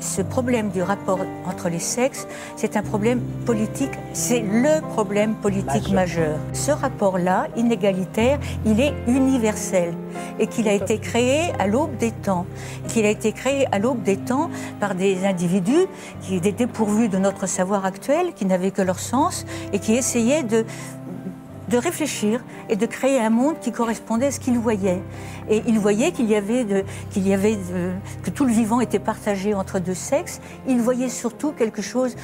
ce problème du rapport entre les sexes, c'est un problème politique, c'est le problème politique majeur. Ce rapport-là, inégalitaire, il est universel et qu'il a été créé à l'aube des temps. Qu'il a été créé à l'aube des temps par des individus qui étaient dépourvus de notre savoir actuel, qui n'avaient que leur sens et qui essayaient de de réfléchir et de créer un monde qui correspondait à ce qu'il voyait. Et il voyait qu'il y avait, que tout le vivant était partagé entre deux sexes. Il voyait surtout quelque chose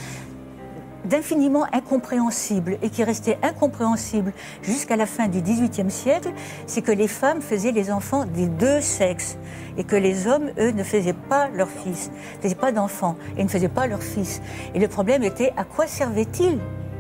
d'infiniment incompréhensible et qui restait incompréhensible jusqu'à la fin du XVIIIe siècle, c'est que les femmes faisaient les enfants des deux sexes et que les hommes, eux, ne faisaient pas leurs fils, ne faisaient pas d'enfants et ne faisaient pas leurs fils. Et le problème était à quoi servait-il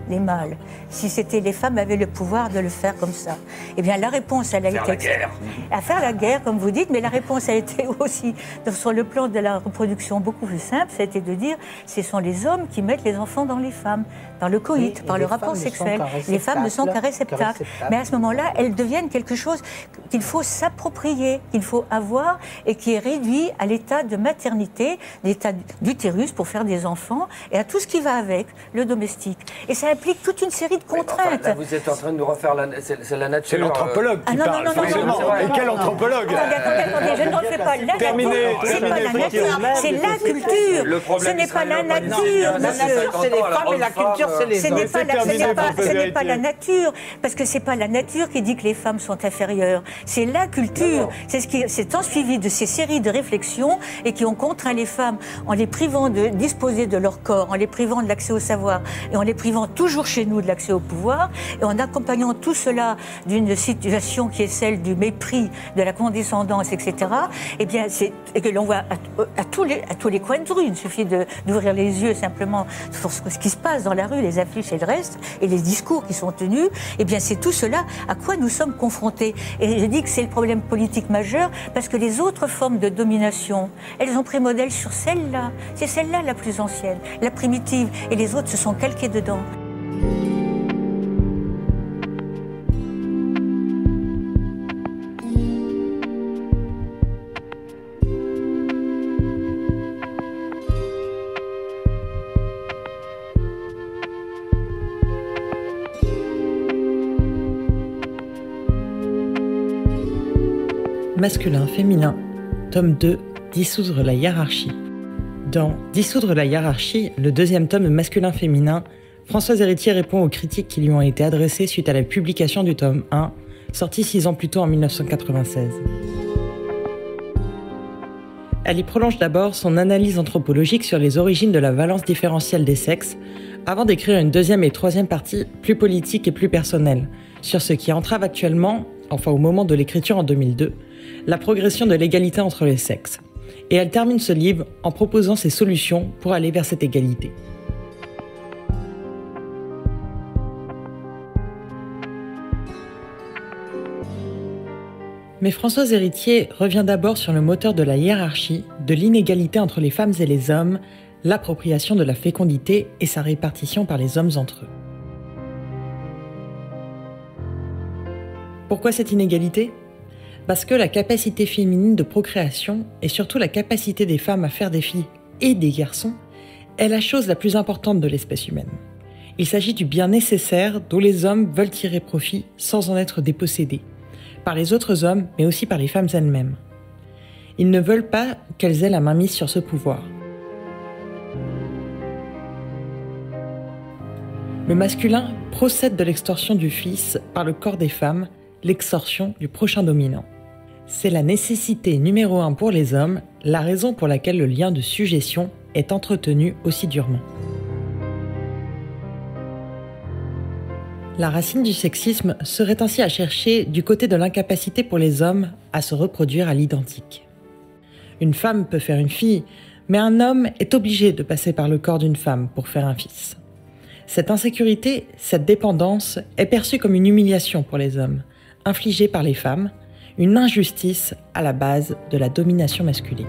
les mâles, si c'était les femmes avaient le pouvoir de le faire comme ça. Eh bien, la réponse, elle a faire été la guerre. à faire la guerre, comme vous dites, mais la réponse a été aussi sur le plan de la reproduction beaucoup plus simple, été de dire, ce sont les hommes qui mettent les enfants dans les femmes, par le coït, par le rapport sexuel. Les femmes ne sont qu'un réceptacle. Mais à ce moment-là, elles deviennent quelque chose qu'il faut s'approprier, qu'il faut avoir et qui est réduit à l'état de maternité, l'état d'utérus pour faire des enfants et à tout ce qui va avec, le domestique. Et ça implique toute une série de contraintes. là, vous êtes en train de nous refaire la, c'est, la nature. C'est l'anthropologue qui Ah, non, parle, non, non, non, forcément. non, non, Et quel non. anthropologue Attendez, attendez, attendez, je ne refais pas la Terminé, nature. C'est pas la nature, c'est la culture. Le Ce problème n'est pas la nature, monsieur. c'est 50 c'est les femmes et la culture, Ce n'est pas, la, ce n'est pas- ce n'est la nature, parce que c'est pas la nature qui dit que les femmes sont inférieures. C'est la culture. C'est ce qui c'est en suivi de ces séries de réflexions et qui ont contraint les femmes en les privant de disposer de leur corps, en les privant de l'accès au savoir et en les privant toujours chez nous de l'accès au pouvoir et en accompagnant tout cela d'une situation qui est celle du mépris, de la condescendance, etc. Eh bien, c'est et que l'on voit à, à tous les à tous les coins de rue. Il suffit d'ouvrir les yeux simplement sur ce, ce qui se passe dans la rue, les affiches et le reste, et les discours qui sont tenus. Eh bien, c'est tout cela à quoi nous sommes confrontés. Et je dis que c'est le problème politique majeur parce que les autres formes de domination, elles ont pris modèle sur celle-là. C'est celle-là la plus ancienne, la primitive, et les autres se sont calqués dedans. Masculin, féminin, tome 2, Dissoudre la hiérarchie. Dans Dissoudre la hiérarchie, le deuxième tome masculin-féminin, Françoise Héritier répond aux critiques qui lui ont été adressées suite à la publication du tome 1, sorti six ans plus tôt en 1996. Elle y prolonge d'abord son analyse anthropologique sur les origines de la valence différentielle des sexes, avant d'écrire une deuxième et troisième partie plus politique et plus personnelle, sur ce qui entrave actuellement, enfin au moment de l'écriture en 2002, la progression de l'égalité entre les sexes. Et elle termine ce livre en proposant ses solutions pour aller vers cette égalité. Mais Françoise Héritier revient d'abord sur le moteur de la hiérarchie, de l'inégalité entre les femmes et les hommes, l'appropriation de la fécondité et sa répartition par les hommes entre eux. Pourquoi cette inégalité? Parce que la capacité féminine de procréation et surtout la capacité des femmes à faire des filles et des garçons est la chose la plus importante de l'espèce humaine. Il s'agit du bien nécessaire dont les hommes veulent tirer profit sans en être dépossédés, par les autres hommes mais aussi par les femmes elles-mêmes. Ils ne veulent pas qu'elles aient la main mise sur ce pouvoir. Le masculin procède de l'extorsion du fils par le corps des femmes, l'extorsion du prochain dominant. C'est la nécessité numéro un pour les hommes, la raison pour laquelle le lien de suggestion est entretenu aussi durement. La racine du sexisme serait ainsi à chercher du côté de l'incapacité pour les hommes à se reproduire à l'identique. Une femme peut faire une fille, mais un homme est obligé de passer par le corps d'une femme pour faire un fils. Cette insécurité, cette dépendance est perçue comme une humiliation pour les hommes, infligée par les femmes, une injustice à la base de la domination masculine.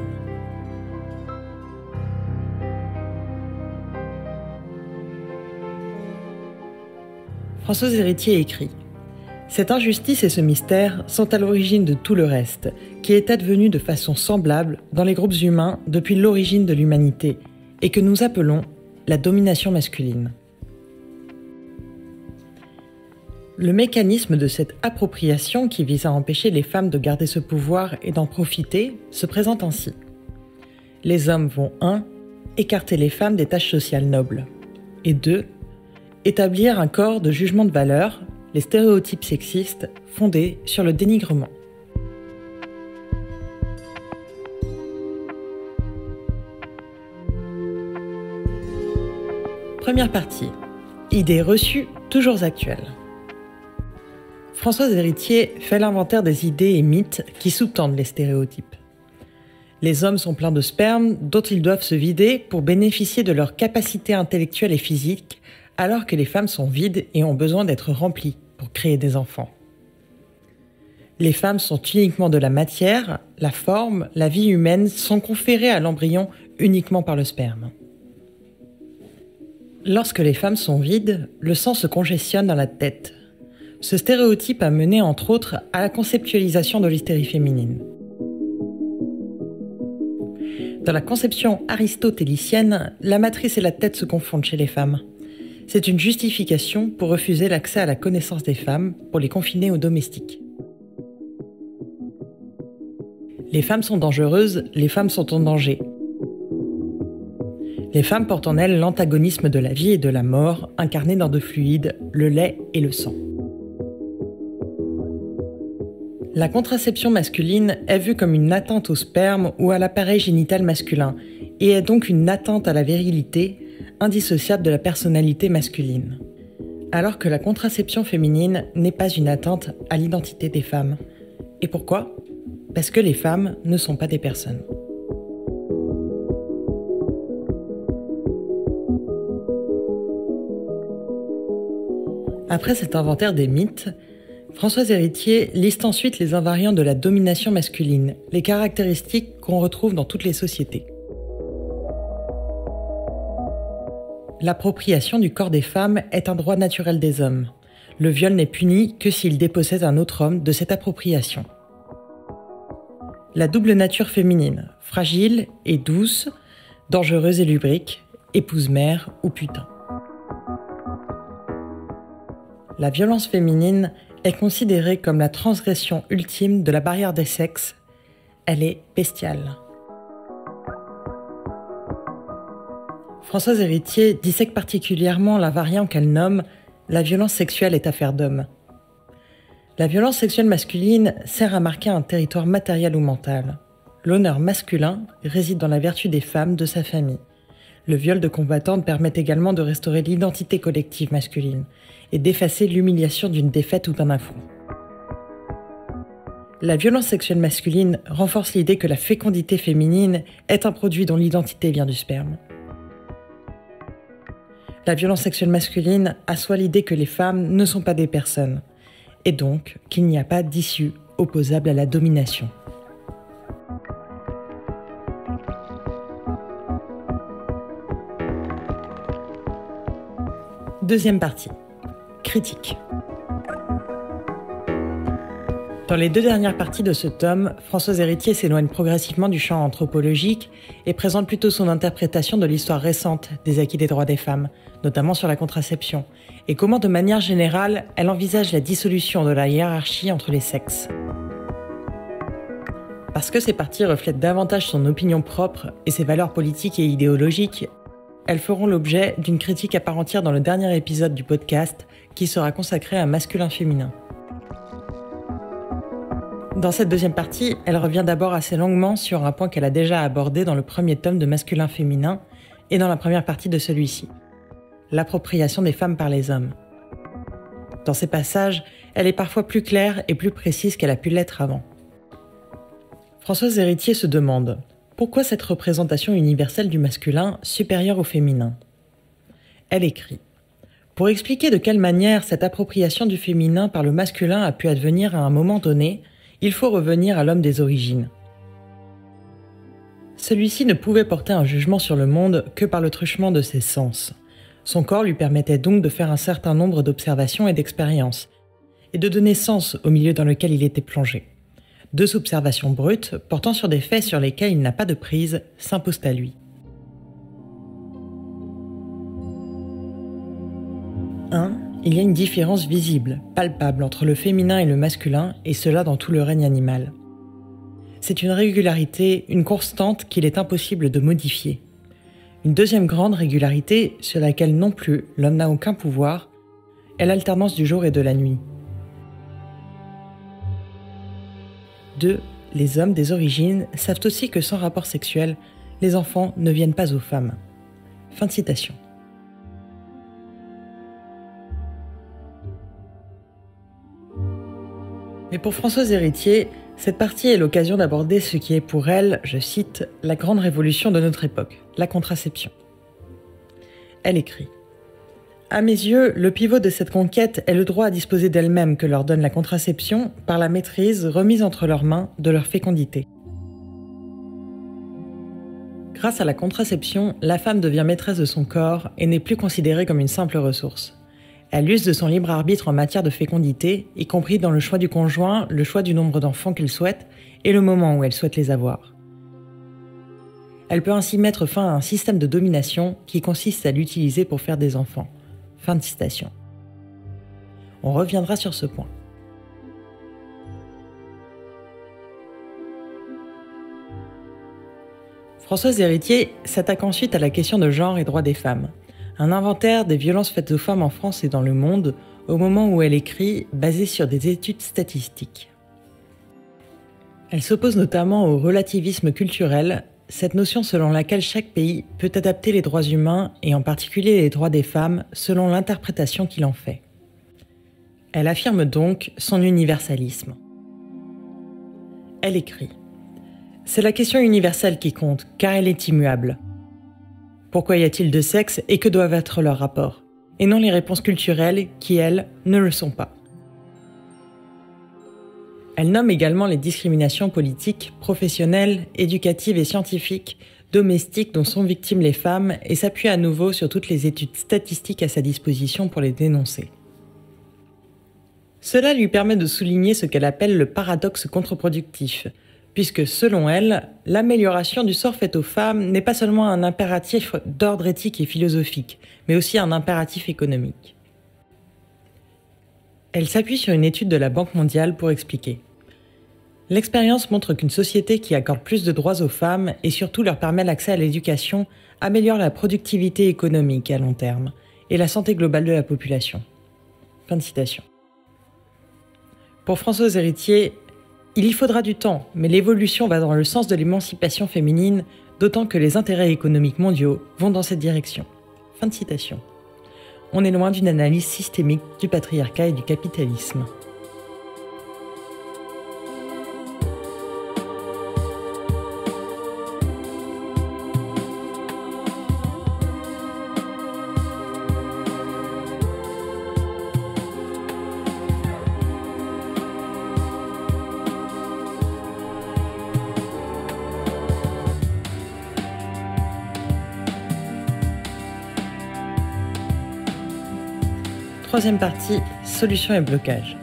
Françoise Héritier écrit Cette injustice et ce mystère sont à l'origine de tout le reste, qui est advenu de façon semblable dans les groupes humains depuis l'origine de l'humanité, et que nous appelons la domination masculine. Le mécanisme de cette appropriation qui vise à empêcher les femmes de garder ce pouvoir et d'en profiter se présente ainsi. Les hommes vont 1. écarter les femmes des tâches sociales nobles et 2. établir un corps de jugement de valeur, les stéréotypes sexistes fondés sur le dénigrement. Première partie. Idées reçues toujours actuelles. Françoise Héritier fait l'inventaire des idées et mythes qui sous-tendent les stéréotypes. Les hommes sont pleins de sperme dont ils doivent se vider pour bénéficier de leurs capacités intellectuelles et physiques, alors que les femmes sont vides et ont besoin d'être remplies pour créer des enfants. Les femmes sont uniquement de la matière, la forme, la vie humaine sont conférées à l'embryon uniquement par le sperme. Lorsque les femmes sont vides, le sang se congestionne dans la tête. Ce stéréotype a mené entre autres à la conceptualisation de l'hystérie féminine. Dans la conception aristotélicienne, la matrice et la tête se confondent chez les femmes. C'est une justification pour refuser l'accès à la connaissance des femmes, pour les confiner aux domestiques. Les femmes sont dangereuses, les femmes sont en danger. Les femmes portent en elles l'antagonisme de la vie et de la mort, incarné dans deux fluides, le lait et le sang. La contraception masculine est vue comme une atteinte au sperme ou à l'appareil génital masculin, et est donc une atteinte à la virilité, indissociable de la personnalité masculine. Alors que la contraception féminine n'est pas une atteinte à l'identité des femmes. Et pourquoi? Parce que les femmes ne sont pas des personnes. Après cet inventaire des mythes, Françoise Héritier liste ensuite les invariants de la domination masculine, les caractéristiques qu'on retrouve dans toutes les sociétés. L'appropriation du corps des femmes est un droit naturel des hommes. Le viol n'est puni que s'il dépossède un autre homme de cette appropriation. La double nature féminine, fragile et douce, dangereuse et lubrique, épouse-mère ou putain. La violence féminine est considérée comme la transgression ultime de la barrière des sexes. Elle est bestiale. Françoise Héritier dissèque particulièrement la variante qu'elle nomme La violence sexuelle est affaire d'homme. La violence sexuelle masculine sert à marquer un territoire matériel ou mental. L'honneur masculin réside dans la vertu des femmes de sa famille. Le viol de combattante permet également de restaurer l'identité collective masculine et d'effacer l'humiliation d'une défaite ou d'un affront. La violence sexuelle masculine renforce l'idée que la fécondité féminine est un produit dont l'identité vient du sperme. La violence sexuelle masculine assoit l'idée que les femmes ne sont pas des personnes, et donc qu'il n'y a pas d'issue opposable à la domination. Deuxième partie. Critique. Dans les deux dernières parties de ce tome, Françoise Héritier s'éloigne progressivement du champ anthropologique et présente plutôt son interprétation de l'histoire récente des acquis des droits des femmes, notamment sur la contraception, et comment de manière générale elle envisage la dissolution de la hiérarchie entre les sexes. Parce que ces parties reflètent davantage son opinion propre et ses valeurs politiques et idéologiques, elles feront l'objet d'une critique à part entière dans le dernier épisode du podcast qui sera consacré à masculin-féminin. Dans cette deuxième partie, elle revient d'abord assez longuement sur un point qu'elle a déjà abordé dans le premier tome de Masculin-Féminin et dans la première partie de celui-ci, l'appropriation des femmes par les hommes. Dans ces passages, elle est parfois plus claire et plus précise qu'elle a pu l'être avant. Françoise Héritier se demande pourquoi cette représentation universelle du masculin supérieure au féminin? Elle écrit Pour expliquer de quelle manière cette appropriation du féminin par le masculin a pu advenir à un moment donné, il faut revenir à l'homme des origines. Celui-ci ne pouvait porter un jugement sur le monde que par le truchement de ses sens. Son corps lui permettait donc de faire un certain nombre d'observations et d'expériences. et de donner sens au milieu dans lequel il était plongé. Deux observations brutes, portant sur des faits sur lesquels il n'a pas de prise, s'imposent à lui. 1. Il y a une différence visible, palpable entre le féminin et le masculin, et cela dans tout le règne animal. C'est une régularité, une constante qu'il est impossible de modifier. Une deuxième grande régularité, sur laquelle non plus l'homme n'a aucun pouvoir, est l'alternance du jour et de la nuit. 2. Les hommes des origines savent aussi que sans rapport sexuel, les enfants ne viennent pas aux femmes. Fin de citation. Mais pour Françoise Héritier, cette partie est l'occasion d'aborder ce qui est pour elle, je cite, la grande révolution de notre époque, la contraception. Elle écrit À mes yeux, le pivot de cette conquête est le droit à disposer d'elle-même que leur donne la contraception par la maîtrise remise entre leurs mains de leur fécondité. Grâce à la contraception, la femme devient maîtresse de son corps et n'est plus considérée comme une simple ressource. Elle use de son libre arbitre en matière de fécondité, y compris dans le choix du conjoint, le choix du nombre d'enfants qu'elle souhaite et le moment où elle souhaite les avoir. Elle peut ainsi mettre fin à un système de domination qui consiste à l'utiliser pour faire des enfants. Fin de citation. On reviendra sur ce point. Françoise Héritier s'attaque ensuite à la question de genre et droit des femmes un inventaire des violences faites aux femmes en France et dans le monde au moment où elle écrit, basé sur des études statistiques. Elle s'oppose notamment au relativisme culturel, cette notion selon laquelle chaque pays peut adapter les droits humains et en particulier les droits des femmes selon l'interprétation qu'il en fait. Elle affirme donc son universalisme. Elle écrit C'est la question universelle qui compte, car elle est immuable. Pourquoi y a-t-il deux sexes et que doivent être leurs rapports? Et non les réponses culturelles qui, elles, ne le sont pas. Elle nomme également les discriminations politiques, professionnelles, éducatives et scientifiques, domestiques dont sont victimes les femmes et s'appuie à nouveau sur toutes les études statistiques à sa disposition pour les dénoncer. Cela lui permet de souligner ce qu'elle appelle le paradoxe contre-productif, puisque selon elle, l'amélioration du sort fait aux femmes n'est pas seulement un impératif d'ordre éthique et philosophique, mais aussi un impératif économique. Elle s'appuie sur une étude de la Banque mondiale pour expliquer. L'expérience montre qu'une société qui accorde plus de droits aux femmes et surtout leur permet l'accès à l'éducation améliore la productivité économique à long terme et la santé globale de la population. Fin de citation. Pour Françoise Héritier, il y faudra du temps, mais l'évolution va dans le sens de l'émancipation féminine, d'autant que les intérêts économiques mondiaux vont dans cette direction. Fin de citation. On est loin d'une analyse systémique du patriarcat et du capitalisme. Troisième partie, solution et blocage.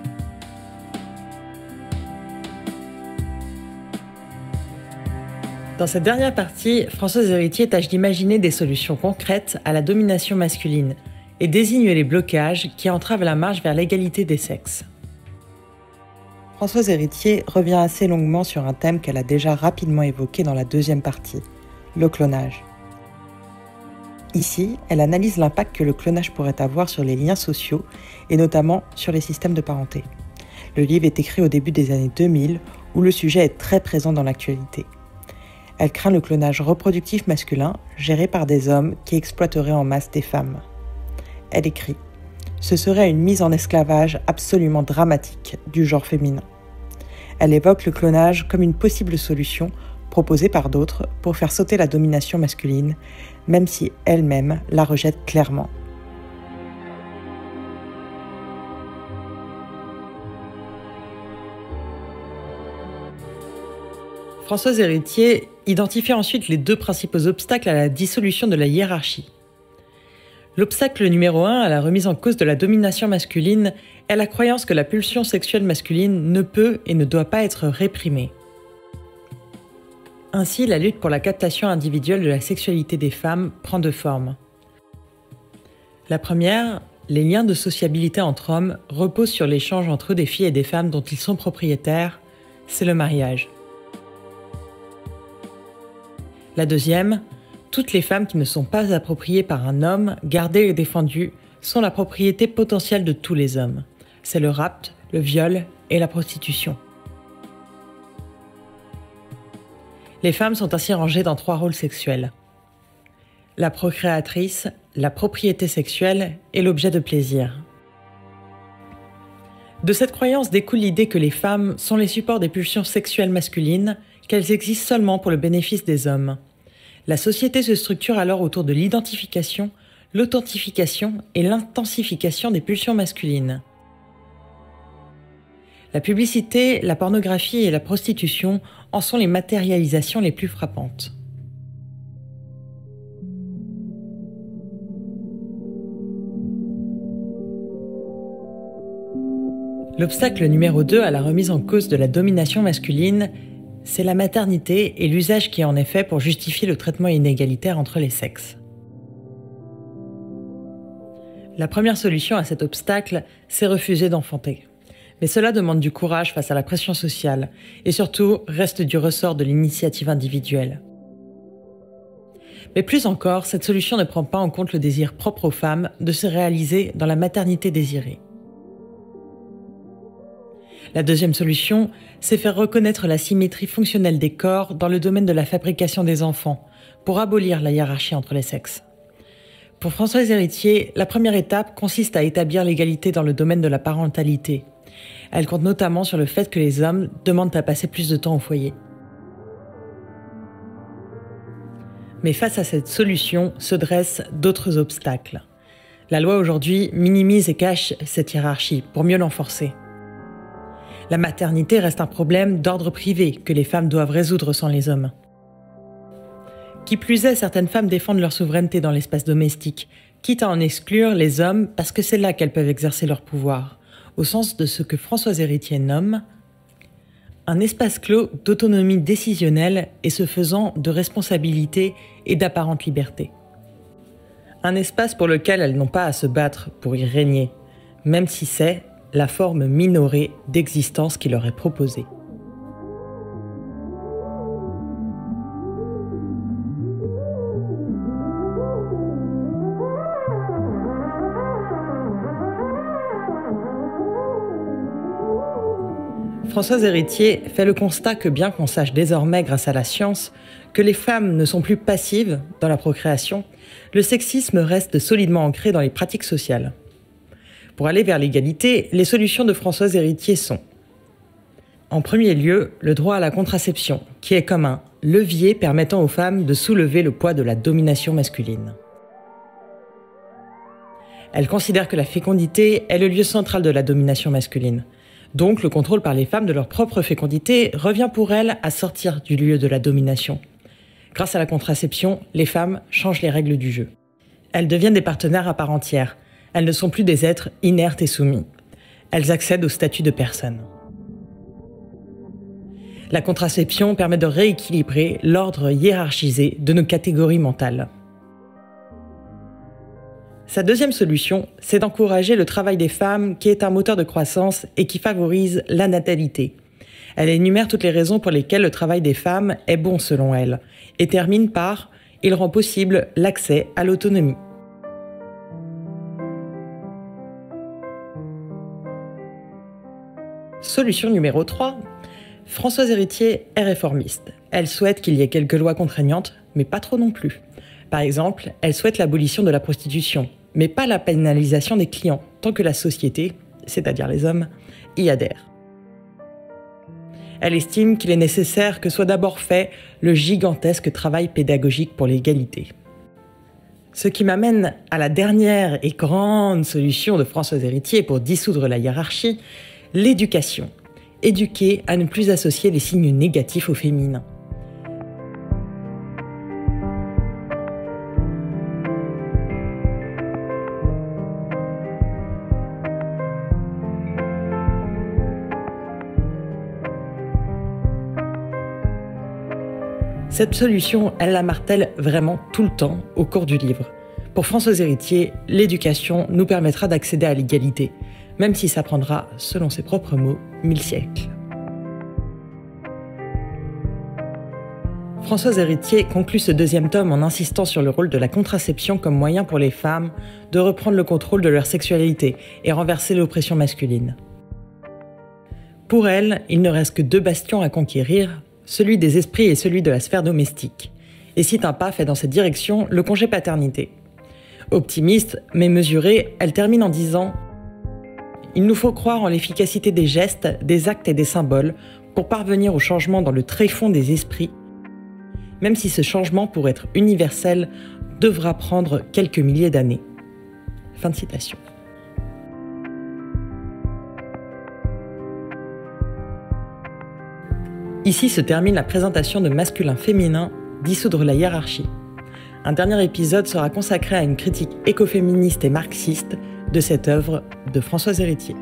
Dans cette dernière partie, Françoise Héritier tâche d'imaginer des solutions concrètes à la domination masculine et désigne les blocages qui entravent la marche vers l'égalité des sexes. Françoise Héritier revient assez longuement sur un thème qu'elle a déjà rapidement évoqué dans la deuxième partie, le clonage. Ici, elle analyse l'impact que le clonage pourrait avoir sur les liens sociaux et notamment sur les systèmes de parenté. Le livre est écrit au début des années 2000 où le sujet est très présent dans l'actualité. Elle craint le clonage reproductif masculin géré par des hommes qui exploiteraient en masse des femmes. Elle écrit Ce serait une mise en esclavage absolument dramatique du genre féminin. Elle évoque le clonage comme une possible solution proposée par d'autres pour faire sauter la domination masculine, même si elle-même la rejette clairement. Françoise Héritier identifie ensuite les deux principaux obstacles à la dissolution de la hiérarchie. L'obstacle numéro un à la remise en cause de la domination masculine est la croyance que la pulsion sexuelle masculine ne peut et ne doit pas être réprimée. Ainsi, la lutte pour la captation individuelle de la sexualité des femmes prend deux formes. La première, les liens de sociabilité entre hommes reposent sur l'échange entre des filles et des femmes dont ils sont propriétaires, c'est le mariage. La deuxième, toutes les femmes qui ne sont pas appropriées par un homme, gardées et défendues, sont la propriété potentielle de tous les hommes. C'est le rapt, le viol et la prostitution. Les femmes sont ainsi rangées dans trois rôles sexuels. La procréatrice, la propriété sexuelle et l'objet de plaisir. De cette croyance découle l'idée que les femmes sont les supports des pulsions sexuelles masculines, qu'elles existent seulement pour le bénéfice des hommes. La société se structure alors autour de l'identification, l'authentification et l'intensification des pulsions masculines. La publicité, la pornographie et la prostitution en sont les matérialisations les plus frappantes. L'obstacle numéro 2 à la remise en cause de la domination masculine c'est la maternité et l'usage qui en est fait pour justifier le traitement inégalitaire entre les sexes. La première solution à cet obstacle, c'est refuser d'enfanter. Mais cela demande du courage face à la pression sociale et surtout reste du ressort de l'initiative individuelle. Mais plus encore, cette solution ne prend pas en compte le désir propre aux femmes de se réaliser dans la maternité désirée. La deuxième solution, c'est faire reconnaître la symétrie fonctionnelle des corps dans le domaine de la fabrication des enfants, pour abolir la hiérarchie entre les sexes. Pour Françoise Héritier, la première étape consiste à établir l'égalité dans le domaine de la parentalité. Elle compte notamment sur le fait que les hommes demandent à passer plus de temps au foyer. Mais face à cette solution se dressent d'autres obstacles. La loi aujourd'hui minimise et cache cette hiérarchie pour mieux l'enforcer. La maternité reste un problème d'ordre privé que les femmes doivent résoudre sans les hommes. Qui plus est, certaines femmes défendent leur souveraineté dans l'espace domestique, quitte à en exclure les hommes parce que c'est là qu'elles peuvent exercer leur pouvoir, au sens de ce que Françoise Héritier nomme un espace clos d'autonomie décisionnelle et se faisant de responsabilité et d'apparente liberté. Un espace pour lequel elles n'ont pas à se battre pour y régner, même si c'est, la forme minorée d'existence qui leur est proposée. Françoise Héritier fait le constat que bien qu'on sache désormais grâce à la science que les femmes ne sont plus passives dans la procréation, le sexisme reste solidement ancré dans les pratiques sociales. Pour aller vers l'égalité, les solutions de Françoise Héritier sont en premier lieu, le droit à la contraception, qui est comme un levier permettant aux femmes de soulever le poids de la domination masculine. Elle considère que la fécondité est le lieu central de la domination masculine. Donc le contrôle par les femmes de leur propre fécondité revient pour elle à sortir du lieu de la domination. Grâce à la contraception, les femmes changent les règles du jeu. Elles deviennent des partenaires à part entière, elles ne sont plus des êtres inertes et soumis. Elles accèdent au statut de personne. La contraception permet de rééquilibrer l'ordre hiérarchisé de nos catégories mentales. Sa deuxième solution, c'est d'encourager le travail des femmes qui est un moteur de croissance et qui favorise la natalité. Elle énumère toutes les raisons pour lesquelles le travail des femmes est bon selon elle et termine par ⁇ Il rend possible l'accès à l'autonomie ⁇ Solution numéro 3. Françoise Héritier est réformiste. Elle souhaite qu'il y ait quelques lois contraignantes, mais pas trop non plus. Par exemple, elle souhaite l'abolition de la prostitution, mais pas la pénalisation des clients, tant que la société, c'est-à-dire les hommes, y adhère. Elle estime qu'il est nécessaire que soit d'abord fait le gigantesque travail pédagogique pour l'égalité. Ce qui m'amène à la dernière et grande solution de Françoise Héritier pour dissoudre la hiérarchie, l'éducation. Éduquer à ne plus associer les signes négatifs au féminin. Cette solution, elle la martèle vraiment tout le temps au cours du livre. Pour Françoise Héritier, l'éducation nous permettra d'accéder à l'égalité, même si ça prendra, selon ses propres mots, mille siècles. Françoise Héritier conclut ce deuxième tome en insistant sur le rôle de la contraception comme moyen pour les femmes de reprendre le contrôle de leur sexualité et renverser l'oppression masculine. Pour elle, il ne reste que deux bastions à conquérir, celui des esprits et celui de la sphère domestique, et cite un pas fait dans cette direction le congé paternité. Optimiste, mais mesurée, elle termine en disant Il nous faut croire en l'efficacité des gestes, des actes et des symboles pour parvenir au changement dans le tréfonds des esprits même si ce changement, pour être universel, devra prendre quelques milliers d'années. Fin de citation. Ici se termine la présentation de Masculin-Féminin, dissoudre la hiérarchie. Un dernier épisode sera consacré à une critique écoféministe et marxiste de cette œuvre de Françoise Héritier.